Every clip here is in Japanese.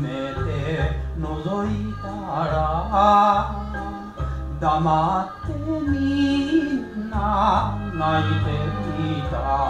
めて覗いたら黙ってみんな泣いていた。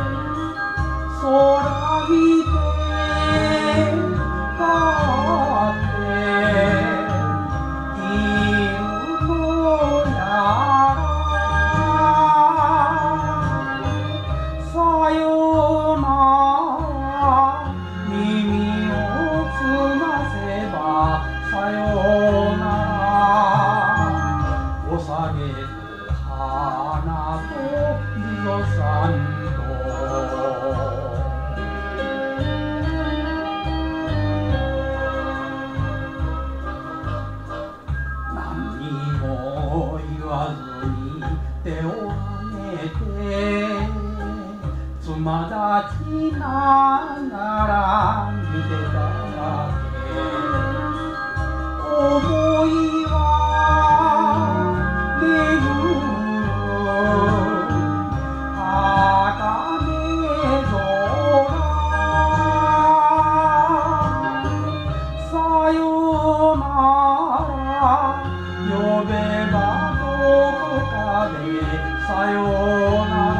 花と水をさんと何にも言わずに手をあげてつま友達ながら呼べばどこかでさようなら。